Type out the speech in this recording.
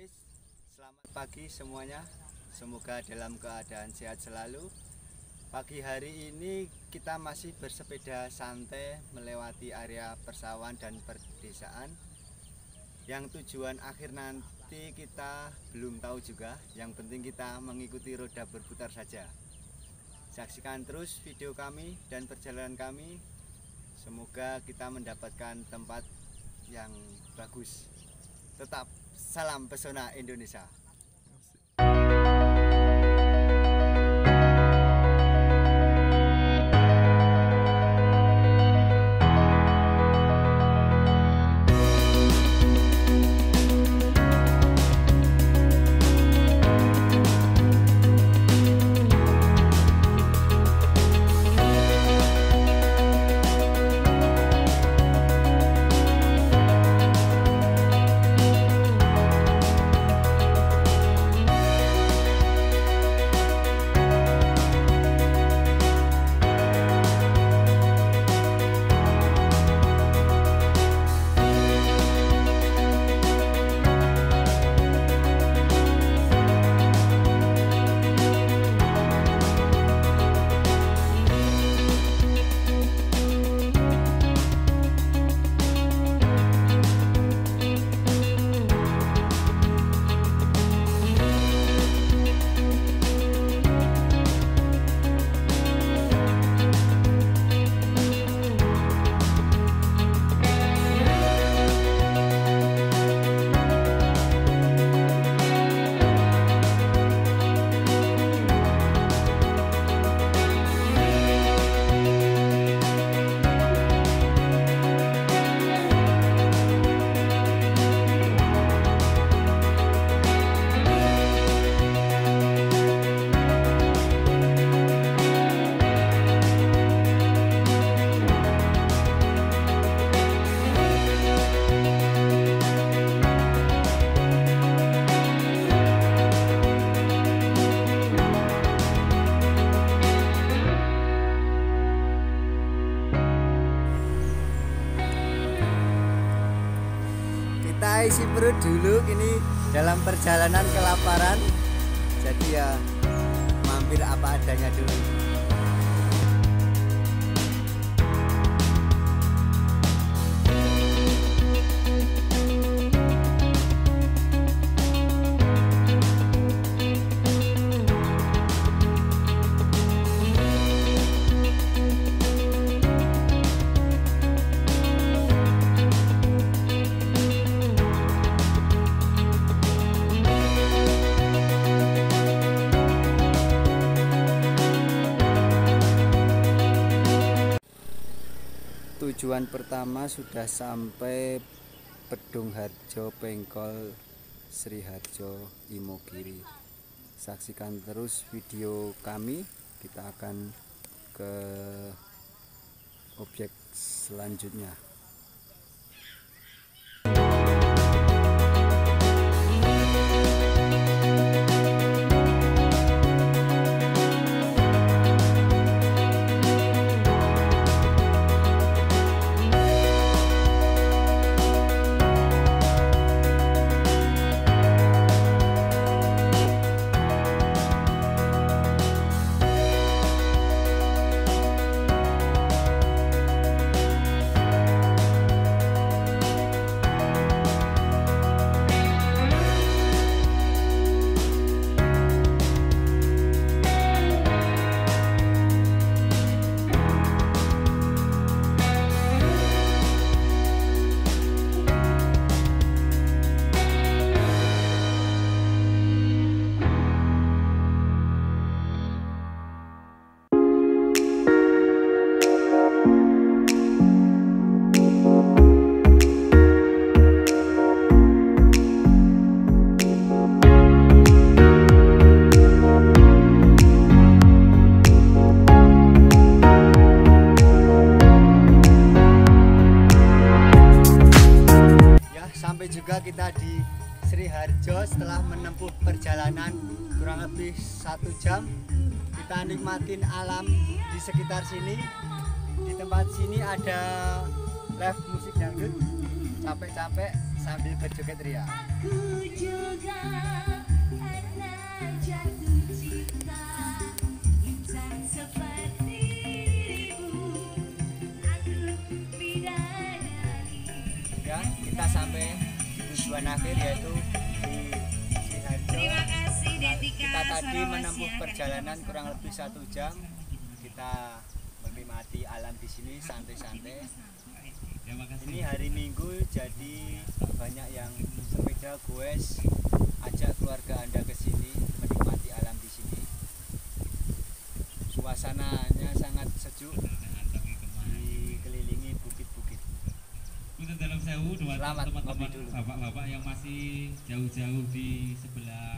Selamat pagi semuanya. Semoga dalam keadaan sehat selalu. Pagi hari ini kita masih bersepeda santai melewati area persawahan dan perdesaan. Yang tujuan akhir nanti kita belum tahu juga. Yang penting kita mengikuti roda berputar saja. Saksikan terus video kami dan perjalanan kami. Semoga kita mendapatkan tempat yang bagus. Tetap salam pesona Indonesia. Isi perut dulu. Ini dalam perjalanan kelaparan jadi ya mampir apa adanya dulu tujuan pertama sudah sampai Pedung Harjo Pengkol Sri Harjo Imogiri. Saksikan terus video kami. Kita akan ke objek selanjutnya juga kita di Sri Harjo setelah menempuh perjalanan kurang lebih satu jam. Kita nikmatin alam di sekitar sini. Di tempat sini ada live musik dangdut. Capek-capek sambil berjoget ria. Ya kita sampai tujuan akhir yaitu di Siharjo. Kita tadi menempuh perjalanan kurang lebih satu jam. Kita menikmati alam di sini santai-santai. Ini hari Minggu jadi banyak yang sepeda goes. Ajak keluarga Anda ke sini menikmati alam di sini. Suasananya Dua Selamat teman-teman bapak-bapak yang masih jauh-jauh di sebelah